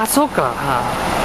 あそうか。